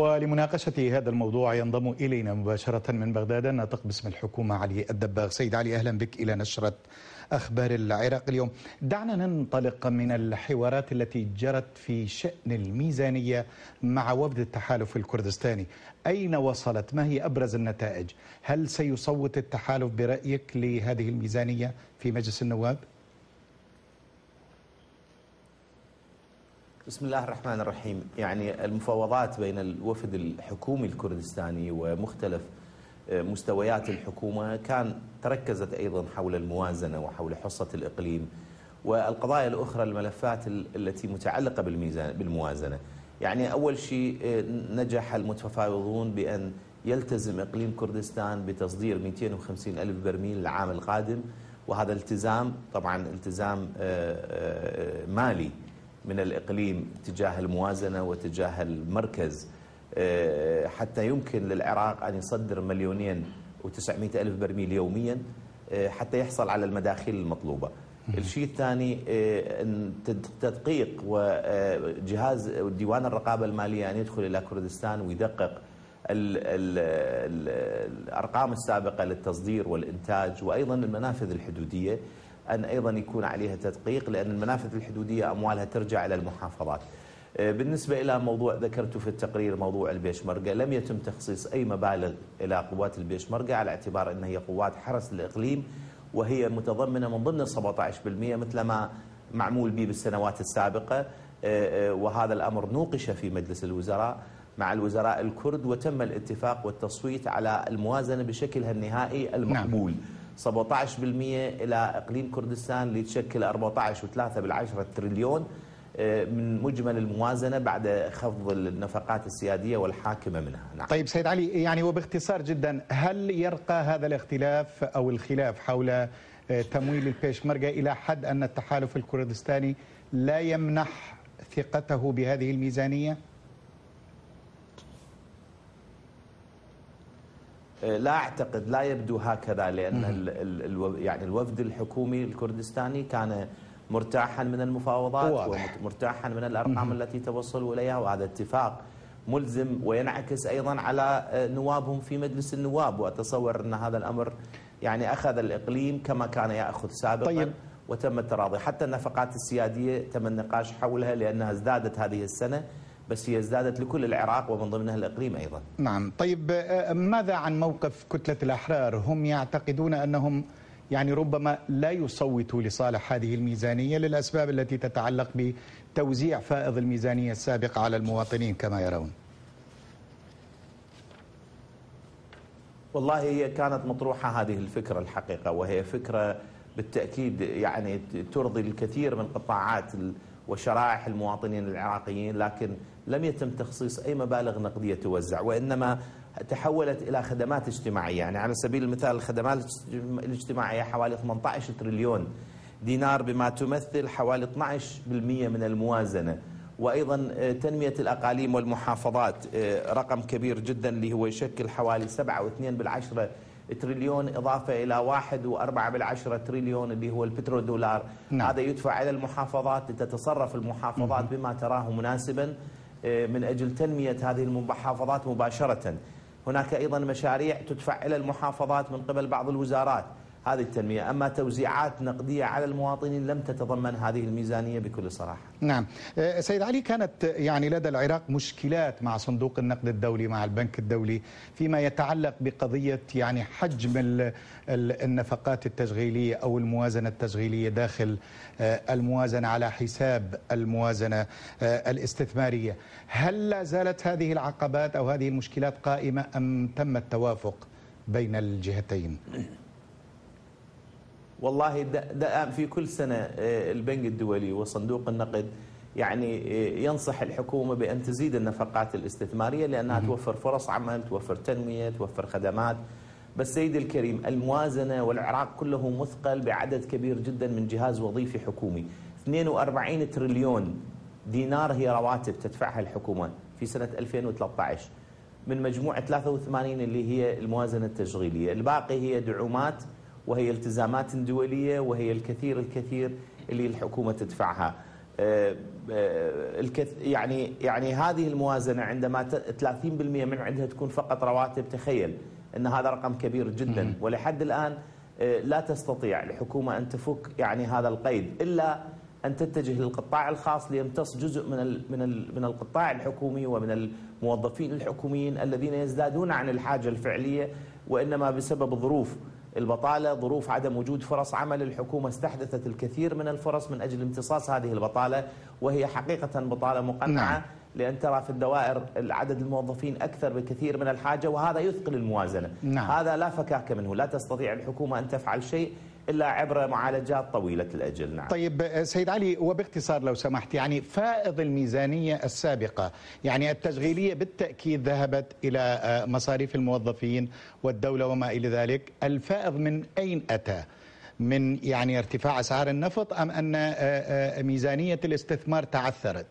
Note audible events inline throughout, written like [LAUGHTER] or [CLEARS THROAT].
ولمناقشة هذا الموضوع ينضم إلينا مباشرة من بغداد الناطق باسم الحكومة علي الدباغ سيد علي أهلا بك إلى نشرة أخبار العراق اليوم دعنا ننطلق من الحوارات التي جرت في شأن الميزانية مع وفد التحالف الكردستاني أين وصلت؟ ما هي أبرز النتائج؟ هل سيصوت التحالف برأيك لهذه الميزانية في مجلس النواب؟ بسم الله الرحمن الرحيم. يعني المفاوضات بين الوفد الحكومي الكردستاني ومختلف مستويات الحكومة كان تركزت أيضا حول الموازنة وحول حصة الإقليم والقضايا الأخرى الملفات التي متعلقة بالميزان بالموازنة. يعني أول شيء نجح المتفاوضون بأن يلتزم إقليم كردستان بتصدير 250 ألف برميل العام القادم وهذا التزام طبعا التزام مالي. من الإقليم تجاه الموازنة وتجاه المركز. حتى يمكن للعراق أن يصدر مليونين و900 ألف برميل يوميا حتى يحصل على المداخيل المطلوبة. الشيء الثاني تدقيق وجهاز ديوان الرقابة المالية أن يدخل إلى كردستان ويدقق ال ال الأرقام السابقة للتصدير والإنتاج وأيضا المنافذ الحدودية. أن أيضا يكون عليها تدقيق لأن المنافذ الحدودية أموالها ترجع إلى المحافظات. بالنسبة إلى موضوع ذكرته في التقرير موضوع البيشمركة لم يتم تخصيص أي مبالغ إلى قوات البيشمركة على اعتبار أنها هي قوات حرس الإقليم وهي متضمنة من ضمن 17% مثل ما معمول به بالسنوات السابقة. وهذا الأمر نوقش في مجلس الوزراء مع الوزراء الكرد وتم الاتفاق والتصويت على الموازنة بشكلها النهائي المقبول. نعم. 17% إلى إقليم كردستان لتشكل 14.3 بالعشرة تريليون من مجمل الموازنة بعد خفض النفقات السيادية والحاكمة منها نعم. طيب سيد علي يعني وباختصار جدا هل يرقى هذا الاختلاف أو الخلاف حول تمويل البيشمركة إلى حد أن التحالف الكردستاني لا يمنح ثقته بهذه الميزانية؟ لا أعتقد لا يبدو هكذا لأن يعني الوفد الحكومي الكردستاني كان مرتاحا من المفاوضات ومرتاحا من الأرقام التي توصلوا إليها وهذا اتفاق ملزم وينعكس أيضا على نوابهم في مجلس النواب. وأتصور أن هذا الأمر يعني أخذ الإقليم كما كان يأخذ سابقا طيب. وتم التراضي. حتى النفقات السيادية تم النقاش حولها لأنها ازدادت هذه السنة. بس هي ازدادت لكل العراق ومن ضمنها الإقليم أيضا. نعم. طيب ماذا عن موقف كتلة الأحرار؟ هم يعتقدون أنهم يعني ربما لا يصوتوا لصالح هذه الميزانية للأسباب التي تتعلق بتوزيع فائض الميزانية السابقة على المواطنين كما يرون. والله هي كانت مطروحة هذه الفكرة الحقيقة وهي فكرة بالتأكيد يعني ترضي الكثير من قطاعات وشرائح المواطنين العراقيين لكن لم يتم تخصيص أي مبالغ نقدية توزع وإنما تحولت إلى خدمات اجتماعية. يعني على سبيل المثال الخدمات الاجتماعية حوالي 18 تريليون دينار بما تمثل حوالي 12% من الموازنة. وأيضا تنمية الأقاليم والمحافظات رقم كبير جدا اللي هو يشكل حوالي 7.2 بالعشرة تريليون إضافة إلى واحد وأربعة بالعشرة تريليون اللي هو البترو دولار نعم. هذا يدفع إلى المحافظات لتتصرف المحافظات بما تراه مناسبا من أجل تنمية هذه المحافظات مباشرة. هناك أيضا مشاريع تدفع إلى المحافظات من قبل بعض الوزارات. هذه التنمية. أما توزيعات نقدية على المواطنين لم تتضمن هذه الميزانية بكل صراحة. نعم. سيد علي كانت يعني لدى العراق مشكلات مع صندوق النقد الدولي مع البنك الدولي فيما يتعلق بقضية يعني حجم النفقات التشغيلية أو الموازنة التشغيلية داخل الموازنة على حساب الموازنة الاستثمارية. هل لا زالت هذه العقبات أو هذه المشكلات قائمة أم تم التوافق بين الجهتين؟ [CLEARS THROAT] والله ده في كل سنة البنك الدولي وصندوق النقد يعني ينصح الحكومة بأن تزيد النفقات الاستثمارية لأنها توفر فرص عمل توفر تنمية توفر خدمات. بس سيدي الكريم الموازنة والعراق كله مثقل بعدد كبير جدا من جهاز وظيفي حكومي. 42 تريليون دينار هي رواتب تدفعها الحكومة في سنة 2013 من مجموعة 83 اللي هي الموازنة التشغيلية. الباقي هي دعومات وهي التزامات دولية وهي الكثير الكثير اللي الحكومة تدفعها. آه، آه، يعني يعني هذه الموازنة عندما 30% من عندها تكون فقط رواتب تخيل إن هذا رقم كبير جدا. ولحد الآن لا تستطيع الحكومة أن تفك يعني هذا القيد إلا أن تتجه للقطاع الخاص ليمتص جزء من من من القطاع الحكومي ومن الموظفين الحكوميين الذين يزدادون عن الحاجة الفعلية وإنما بسبب ظروف البطالة، ظروف عدم وجود فرص عمل، الحكومة استحدثت الكثير من الفرص من أجل امتصاص هذه البطالة وهي حقيقة بطالة مقنعة نعم. لأن ترى في الدوائر عدد الموظفين أكثر بكثير من الحاجة وهذا يثقل الموازنة نعم. هذا لا فكاك منه لا تستطيع الحكومة أن تفعل شيء إلا عبر معالجات طويلة الأجل نعم. طيب سيد علي وباختصار لو سمحت يعني فائض الميزانية السابقة يعني التشغيلية بالتأكيد ذهبت إلى آه، مصاريف الموظفين والدولة وما إلى ذلك الفائض من أين أتى؟ من يعني ارتفاع أسعار النفط أم أن آه، آه، ميزانية الاستثمار تعثرت؟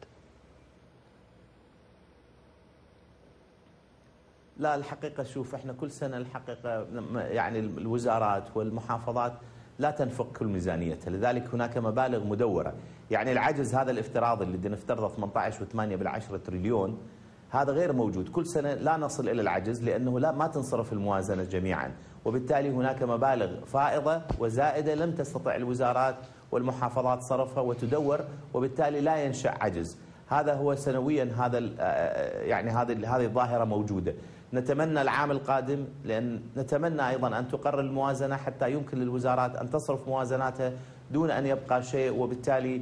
لا الحقيقة شوف إحنا كل سنة الحقيقة يعني الوزارات والمحافظات لا تنفق كل ميزانيتها. لذلك هناك مبالغ مدورة. يعني العجز هذا الافتراضي اللي نفترضه 18 و8 بالعشرة تريليون هذا غير موجود. كل سنة لا نصل إلى العجز لأنه لا ما تنصرف الموازنة جميعا. وبالتالي هناك مبالغ فائضة وزائدة لم تستطع الوزارات والمحافظات صرفها وتدور وبالتالي لا ينشأ عجز. هذا هو سنويا هذا يعني هذه هذه الظاهرة موجودة. نتمنى العام القادم لأن نتمنى أيضا أن تقرر الموازنة حتى يمكن للوزارات أن تصرف موازناتها دون أن يبقى شيء وبالتالي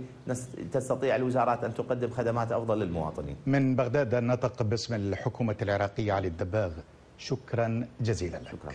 تستطيع الوزارات أن تقدم خدمات أفضل للمواطنين. من بغداد النطق باسم الحكومة العراقية علي الدباغ. شكرا جزيلا لك. شكرا.